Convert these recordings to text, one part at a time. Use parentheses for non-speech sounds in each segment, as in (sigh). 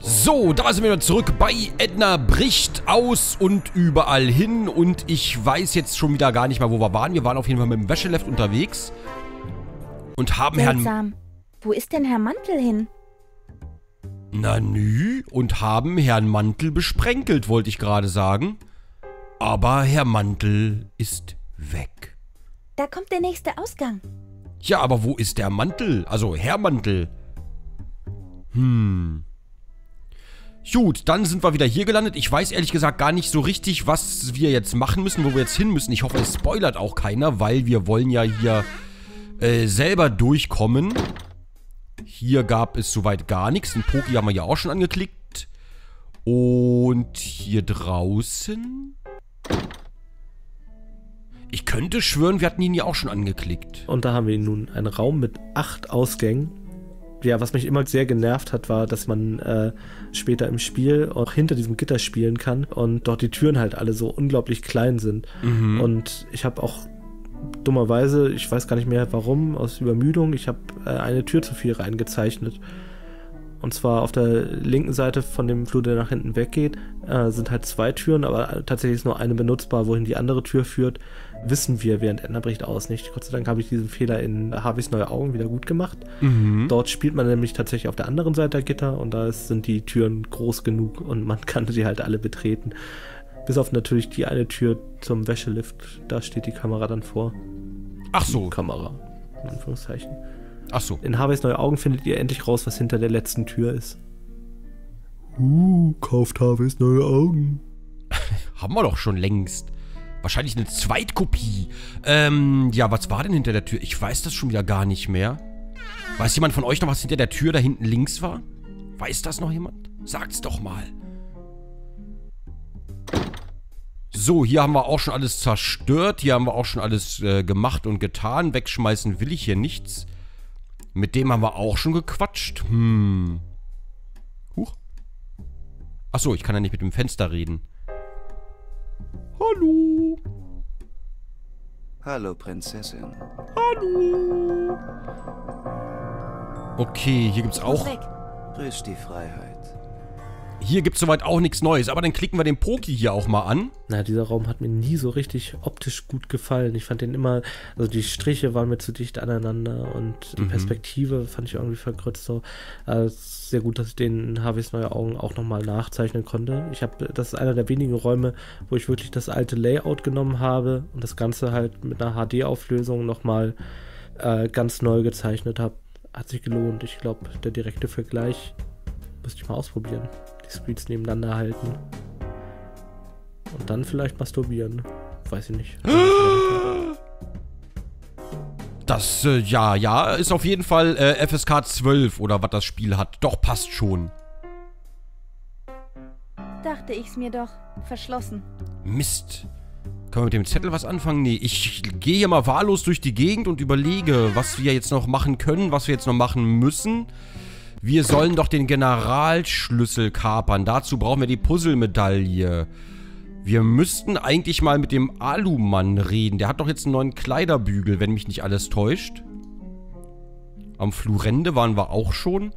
So, da sind wir wieder zurück bei Edna bricht aus und überall hin und ich weiß jetzt schon wieder gar nicht mehr, wo wir waren. Wir waren auf jeden Fall mit dem Wäscheleft unterwegs und haben Seltsam. Herrn... Wo ist denn Herr Mantel hin? Na nü, und haben Herrn Mantel besprenkelt, wollte ich gerade sagen. Aber Herr Mantel ist weg. Da kommt der nächste Ausgang. Ja, aber wo ist der Mantel? Also Herr Mantel. Hm. Gut, dann sind wir wieder hier gelandet. Ich weiß ehrlich gesagt gar nicht so richtig, was wir jetzt machen müssen, wo wir jetzt hin müssen. Ich hoffe, es spoilert auch keiner, weil wir wollen ja hier äh, selber durchkommen. Hier gab es soweit gar nichts. Den Poki haben wir ja auch schon angeklickt. Und hier draußen... Ich könnte schwören, wir hatten ihn ja auch schon angeklickt. Und da haben wir nun einen Raum mit acht Ausgängen. Ja, was mich immer sehr genervt hat, war, dass man äh, später im Spiel auch hinter diesem Gitter spielen kann und dort die Türen halt alle so unglaublich klein sind. Mhm. Und ich habe auch dummerweise, ich weiß gar nicht mehr warum, aus Übermüdung, ich habe äh, eine Tür zu viel reingezeichnet. Und zwar auf der linken Seite von dem Flur, der nach hinten weggeht, äh, sind halt zwei Türen, aber tatsächlich ist nur eine benutzbar, wohin die andere Tür führt. Wissen wir während Ender bricht aus nicht. Gott sei Dank habe ich diesen Fehler in Harveys Neue Augen wieder gut gemacht. Mhm. Dort spielt man nämlich tatsächlich auf der anderen Seite der Gitter und da sind die Türen groß genug und man (laughs) kann sie halt alle betreten. Bis auf natürlich die eine Tür zum Wäschelift, da steht die Kamera dann vor. Ach so, Kamera, in Anführungszeichen. Ach so. In Harveys Neue Augen findet ihr endlich raus, was hinter der letzten Tür ist. Uh, kauft Harveys Neue Augen. (laughs) Haben wir doch schon längst. Wahrscheinlich eine Zweitkopie. Ähm, ja, was war denn hinter der Tür? Ich weiß das schon wieder gar nicht mehr. Weiß jemand von euch noch, was hinter der Tür da hinten links war? Weiß das noch jemand? Sagt's doch mal. So, hier haben wir auch schon alles zerstört. Hier haben wir auch schon alles äh, gemacht und getan. Wegschmeißen will ich hier nichts. Mit dem haben wir auch schon gequatscht. Hm. Huch. Achso, ich kann ja nicht mit dem Fenster reden. Hallo. Hallo, Prinzessin. Okay, hier gibt's auch... Grüß die Freiheit. Hier gibt's soweit auch nichts Neues. Aber dann klicken wir den Poki hier auch mal an. Na, dieser Raum hat mir nie so richtig optisch gut gefallen. Ich fand den immer, also die Striche waren mir zu dicht aneinander und die Mhm. Perspektive fand ich irgendwie verkrützt so. Also sehr gut, dass ich den in Harveys Neue Augen auch nochmal nachzeichnen konnte. Ich habe, das ist einer der wenigen Räume, wo ich wirklich das alte Layout genommen habe und das Ganze halt mit einer HD-Auflösung nochmal äh, ganz neu gezeichnet habe. Hat sich gelohnt. Ich glaube, der direkte Vergleich müsste ich mal ausprobieren. Die Screens nebeneinander halten. Und dann vielleicht masturbieren. Weiß ich nicht. (gasps) Das, äh, ja, ja, ist auf jeden Fall äh, FSK 12 oder was das Spiel hat. Doch, passt schon. Dachte ich's mir doch. Verschlossen. Mist. Können wir mit dem Zettel was anfangen? Nee, ich gehe hier mal wahllos durch die Gegend und überlege, was wir jetzt noch machen können, was wir jetzt noch machen müssen. Wir sollen doch den Generalschlüssel kapern. Dazu brauchen wir die Puzzlemedaille. Wir müssten eigentlich mal mit dem Alumann reden. Der hat doch jetzt einen neuen Kleiderbügel, wenn mich nicht alles täuscht. Am Flurende waren wir auch schon.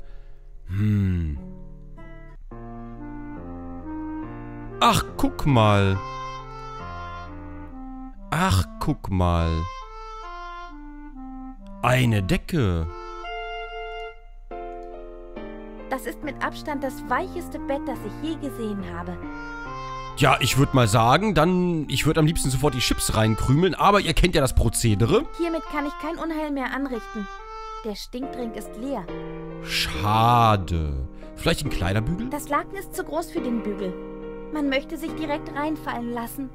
Hm. Ach, guck mal. Ach, guck mal. Eine Decke. Das ist mit Abstand das weicheste Bett, das ich je gesehen habe. Ja, ich würde mal sagen, dann, ich würde am liebsten sofort die Chips reinkrümeln, aber ihr kennt ja das Prozedere. Hiermit kann ich kein Unheil mehr anrichten. Der Stinkdrink ist leer. Schade. Vielleicht ein Kleiderbügel? Das Laken ist zu groß für den Bügel. Man möchte sich direkt reinfallen lassen.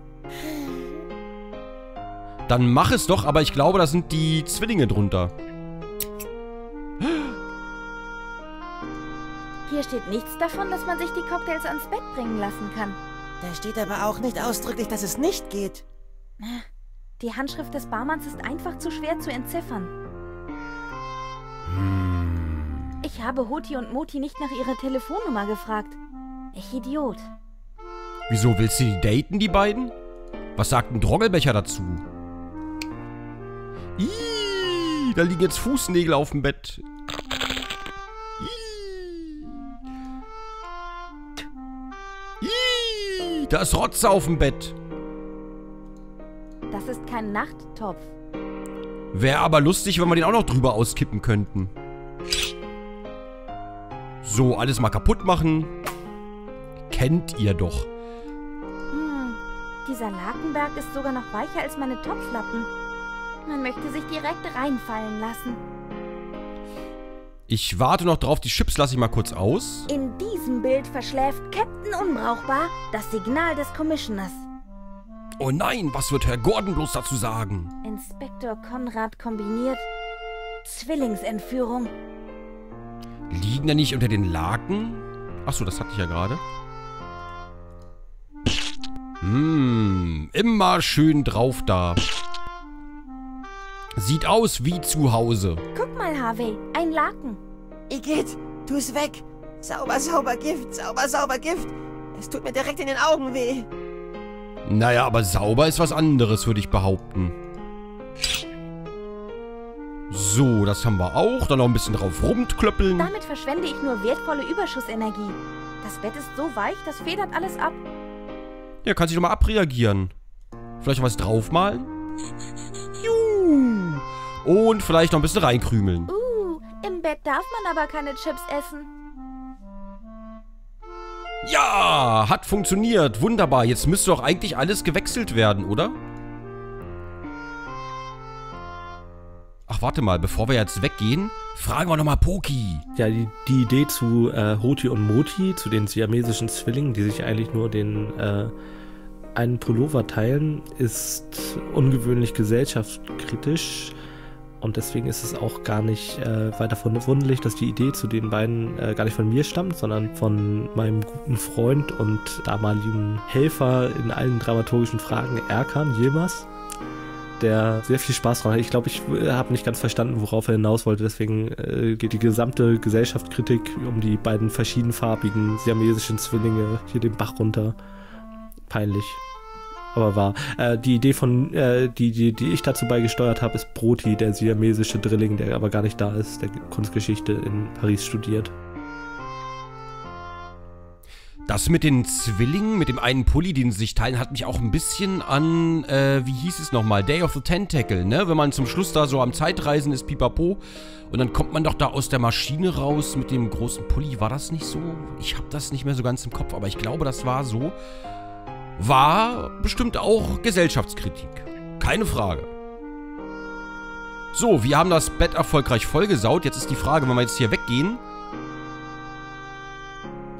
Dann mach es doch, aber ich glaube, da sind die Zwillinge drunter. Steht nichts davon, dass man sich die Cocktails ans Bett bringen lassen kann. Da steht aber auch nicht ausdrücklich, dass es nicht geht. Die Handschrift des Barmanns ist einfach zu schwer zu entziffern. Ich habe Hoti und Moti nicht nach ihrer Telefonnummer gefragt. Ich Idiot. Wieso willst du die daten, die beiden? Was sagt ein Droggelbecher dazu? Ih, da liegen jetzt Fußnägel auf dem Bett. Da ist Rotze auf dem Bett. Das ist kein Nachttopf. Wäre aber lustig, wenn wir den auch noch drüber auskippen könnten. So, alles mal kaputt machen. Kennt ihr doch. Hm, dieser Lakenberg ist sogar noch weicher als meine Topflappen. Man möchte sich direkt reinfallen lassen. Ich warte noch drauf, die Chips lasse ich mal kurz aus. In diesem Bild verschläft Captain Unbrauchbar das Signal des Commissioners. Oh nein, was wird Herr Gordon bloß dazu sagen? Inspektor Konrad kombiniert Zwillingsentführung. Liegen da nicht unter den Laken? Achso, das hatte ich ja gerade. Hm, immer schön drauf da. Sieht aus wie zu Hause. Guck mal, Harvey, ein Laken. Igitt, tu es weg. Sauber, sauber Gift, sauber, sauber Gift. Es tut mir direkt in den Augen weh. Naja, aber sauber ist was anderes, würde ich behaupten. So, das haben wir auch. Dann noch ein bisschen drauf rumklöppeln. Damit verschwende ich nur wertvolle Überschussenergie. Das Bett ist so weich, das federt alles ab. Ja, kannst dich doch mal abreagieren. Vielleicht was draufmalen? Und vielleicht noch ein bisschen reinkrümeln. Uh, im Bett darf man aber keine Chips essen. Ja, hat funktioniert. Wunderbar. Jetzt müsste doch eigentlich alles gewechselt werden, oder? Ach, warte mal. Bevor wir jetzt weggehen, fragen wir nochmal Poki. Ja, die, die Idee zu äh, Hoti und Moti, zu den siamesischen Zwillingen, die sich eigentlich nur den äh, einen Pullover teilen, ist ungewöhnlich gesellschaftskritisch. Und deswegen ist es auch gar nicht äh, weiter verwunderlich, dass die Idee zu den beiden äh, gar nicht von mir stammt, sondern von meinem guten Freund und damaligen Helfer in allen dramaturgischen Fragen, Erkan Yilmaz, der sehr viel Spaß dran hat. Ich glaube, ich äh, habe nicht ganz verstanden, worauf er hinaus wollte. Deswegen äh, geht die gesamte Gesellschaftskritik um die beiden verschiedenfarbigen siamesischen Zwillinge hier den Bach runter. Peinlich aber wahr. Äh, die Idee von, äh, die, die, die ich dazu beigesteuert habe, ist Broti, der siamesische Drilling, der aber gar nicht da ist, der Kunstgeschichte in Paris studiert. Das mit den Zwillingen, mit dem einen Pulli, den sie sich teilen, hat mich auch ein bisschen an, äh, wie hieß es nochmal, Day of the Tentacle, ne? Wenn man zum Schluss da so am Zeitreisen ist, pipapo, und dann kommt man doch da aus der Maschine raus mit dem großen Pulli. War das nicht so? Ich habe das nicht mehr so ganz im Kopf, aber ich glaube, das war so war bestimmt auch Gesellschaftskritik. Keine Frage. So, wir haben das Bett erfolgreich vollgesaut. Jetzt ist die Frage, wenn wir jetzt hier weggehen.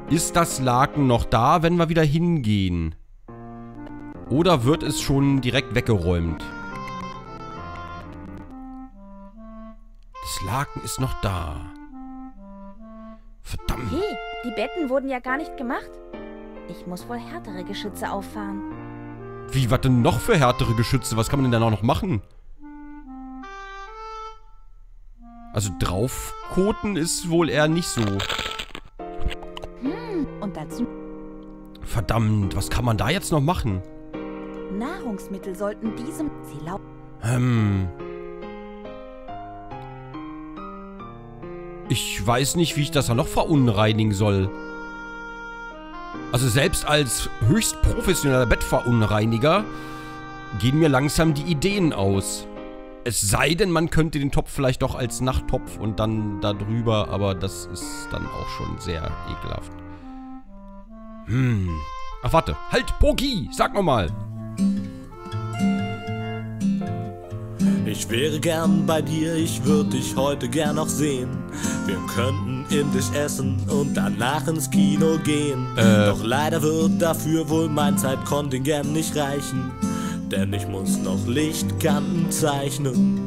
Ist das Laken noch da, wenn wir wieder hingehen? Oder wird es schon direkt weggeräumt? Das Laken ist noch da. Verdammt. Hey, die Betten wurden ja gar nicht gemacht. Ich muss wohl härtere Geschütze auffahren. Wie, was denn noch für härtere Geschütze? Was kann man denn da noch machen? Also draufkoten ist wohl eher nicht so. Hm, und dazu... Verdammt, was kann man da jetzt noch machen? Nahrungsmittel sollten diesem... Sie lau... Hm. Ich weiß nicht, wie ich das da noch verunreinigen soll. Also selbst als höchst professioneller Bettverunreiniger gehen mir langsam die Ideen aus. Es sei denn, man könnte den Topf vielleicht doch als Nachttopf und dann da drüber, aber das ist dann auch schon sehr ekelhaft. Hm. Ach, warte. Halt, Poki! Sag nochmal. Ich wäre gern bei dir, ich würde dich heute gern noch sehen. Wir könnten indisch essen und danach ins Kino gehen. Äh. Doch leider wird dafür wohl mein Zeitkontingent nicht reichen. Denn ich muss noch Lichtkanten zeichnen.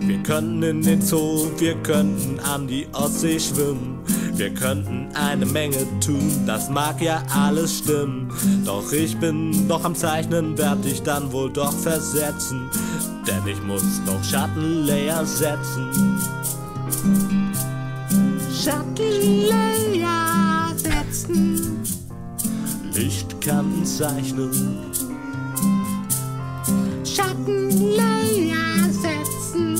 Wir könnten in den Zoo, wir könnten an die Ostsee schwimmen. Wir könnten eine Menge tun, das mag ja alles stimmen. Doch ich bin noch am Zeichnen, werd ich dann wohl doch versetzen. Denn ich muss noch Schattenlayer setzen. Schattenlayer setzen. Lichtkanten zeichnen. Schattenlayer setzen.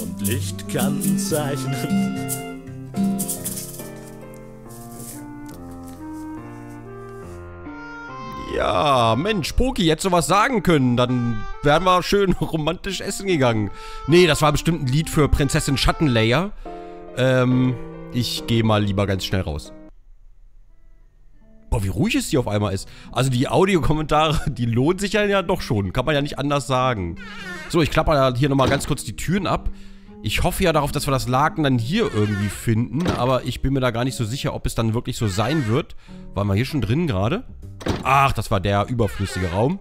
Und Lichtkanten zeichnen. Ja, Mensch, Poki, hätte sowas sagen können. Dann wären wir schön (laughs) romantisch essen gegangen. Nee, das war bestimmt ein Lied für Prinzessin Schattenlayer. Ähm, ich gehe mal lieber ganz schnell raus. Boah, wie ruhig es hier auf einmal ist. Also die Audiokommentare, (laughs) die lohnen sich ja, doch schon. Kann man ja nicht anders sagen. So, ich klapper hier nochmal ganz kurz die Türen ab. Ich hoffe ja darauf, dass wir das Laken dann hier irgendwie finden, aber ich bin mir da gar nicht so sicher, ob es dann wirklich so sein wird. Waren wir hier schon drin gerade? Ach, das war der überflüssige Raum.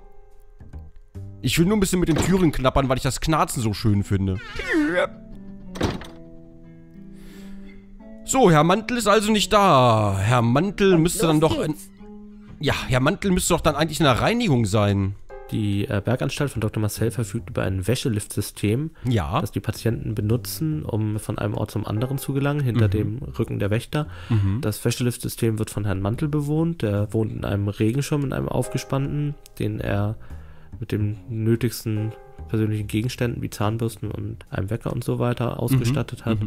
Ich will nur ein bisschen mit den Türen knappern, weil ich das Knarzen so schön finde. So, Herr Mantel ist also nicht da. Herr Mantel müsste dann doch... Ja, Herr Mantel müsste doch dann eigentlich in der Reinigung sein. Die äh, Berganstalt von Dr. Marcel verfügt über ein Wäscheliftsystem, Ja. das die Patienten benutzen, um von einem Ort zum anderen zu gelangen, hinter dem Rücken der Wächter. Das Wäscheliftsystem wird von Herrn Mantel bewohnt. Der wohnt in einem Regenschirm, in einem aufgespannten, den er mit den nötigsten persönlichen Gegenständen wie Zahnbürsten und einem Wecker und so weiter ausgestattet hat.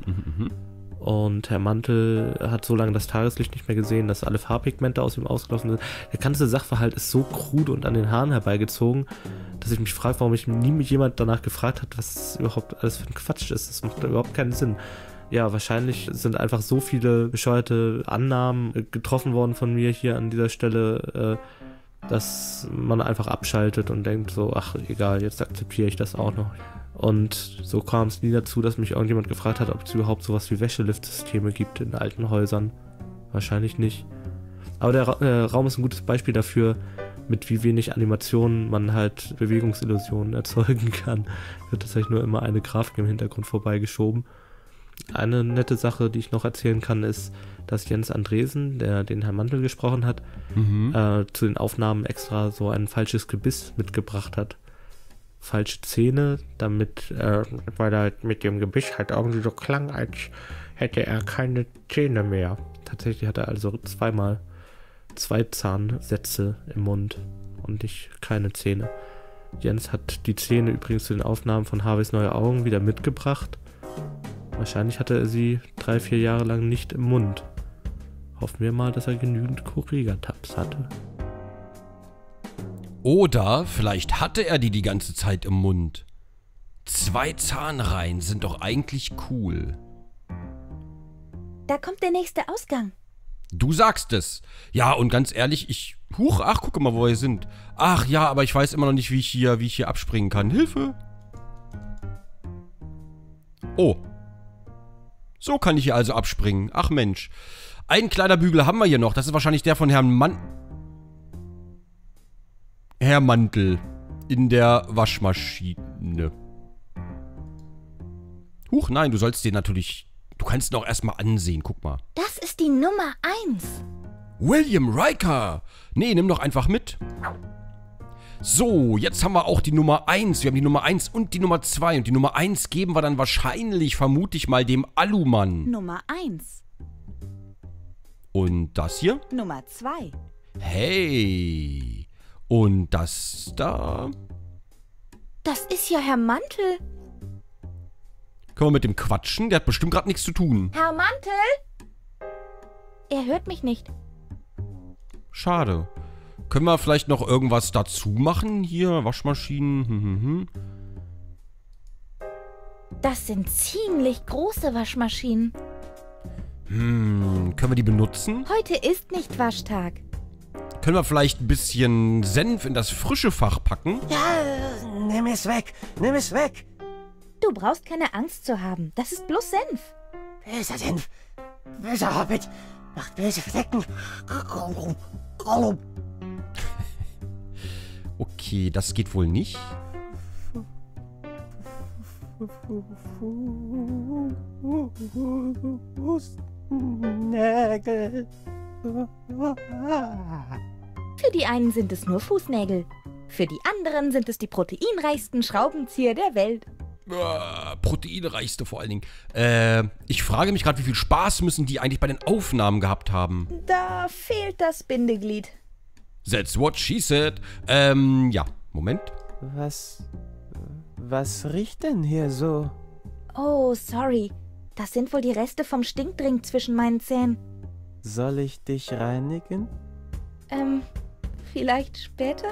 Und Herr Mantel hat so lange das Tageslicht nicht mehr gesehen, dass alle Farbpigmente aus ihm ausgelaufen sind. Der ganze Sachverhalt ist so krude und an den Haaren herbeigezogen, dass ich mich frage, warum mich nie jemand danach gefragt hat, was überhaupt alles für ein Quatsch ist. Das macht überhaupt keinen Sinn. Ja, wahrscheinlich sind einfach so viele bescheuerte Annahmen äh, getroffen worden von mir hier an dieser Stelle, äh, dass man einfach abschaltet und denkt so, ach egal, jetzt akzeptiere ich das auch noch. Und so kam es nie dazu, dass mich irgendjemand gefragt hat, ob es überhaupt sowas wie Wäscheliftsysteme gibt in alten Häusern. Wahrscheinlich nicht. Aber der Ra äh, Raum ist ein gutes Beispiel dafür, mit wie wenig Animationen man halt Bewegungsillusionen (laughs) erzeugen kann. Wird tatsächlich nur immer eine Grafik im Hintergrund vorbeigeschoben. Eine nette Sache, die ich noch erzählen kann, ist, dass Jens Andresen, der den Herrn Mantel gesprochen hat, äh, zu den Aufnahmen extra so ein falsches Gebiss mitgebracht hat. Falsche Zähne, damit, äh, weil er mit dem Gebiss halt irgendwie so klang, als hätte er keine Zähne mehr. Tatsächlich hat er also zweimal zwei Zahnsätze im Mund und nicht keine Zähne. Jens hat die Zähne übrigens zu den Aufnahmen von Harveys Neue Augen wieder mitgebracht. Wahrscheinlich hatte er sie drei, vier Jahre lang nicht im Mund. Hoffen wir mal, dass er genügend Corriga-Tabs hatte. Oder vielleicht hatte er die die ganze Zeit im Mund. Zwei Zahnreihen sind doch eigentlich cool. Da kommt der nächste Ausgang. Du sagst es. Ja, und ganz ehrlich, ich... Huch, ach, guck mal, wo wir sind. Ach ja, aber ich weiß immer noch nicht, wie ich hier, wie ich hier abspringen kann. Hilfe! Oh. So kann ich hier also abspringen. Ach Mensch. Einen Kleiderbügel haben wir hier noch. Das ist wahrscheinlich der von Herrn Mann... Herr Mantel. In der Waschmaschine. Huch, nein, du sollst den natürlich... Du kannst ihn auch erstmal ansehen. Guck mal. Das ist die Nummer 1. William Riker. Nee, nimm doch einfach mit. So, jetzt haben wir auch die Nummer 1. Wir haben die Nummer 1 und die Nummer 2. Und die Nummer 1 geben wir dann wahrscheinlich, vermute ich mal, dem Alumann. Nummer 1. Und das hier? Nummer 2. Hey. Und das da? Das ist ja Herr Mantel. Können wir mit dem quatschen? Der hat bestimmt gerade nichts zu tun. Herr Mantel? Er hört mich nicht. Schade. Können wir vielleicht noch irgendwas dazu machen? Hier, Waschmaschinen. Hm, hm, hm. Das sind ziemlich große Waschmaschinen. Hm, können wir die benutzen? Heute ist nicht Waschtag. Können wir vielleicht ein bisschen Senf in das frische Fach packen? Ja, nimm es weg. Nimm es weg. Du brauchst keine Angst zu haben. Das ist bloß Senf. Böser Senf. Böser Hobbit. Macht böse Flecken. Okay, das geht wohl nicht. Fußnägel. Für die einen sind es nur Fußnägel. Für die anderen sind es die proteinreichsten Schraubenzieher der Welt. Äh, proteinreichste vor allen Dingen. Äh, ich frage mich gerade, wie viel Spaß müssen die eigentlich bei den Aufnahmen gehabt haben? Da fehlt das Bindeglied. That's what she said. Ähm, ja. Moment. Was. Was riecht denn hier so? Oh, sorry. Das sind wohl die Reste vom Stinkdrink zwischen meinen Zähnen. Soll ich dich reinigen? Ähm, Vielleicht später?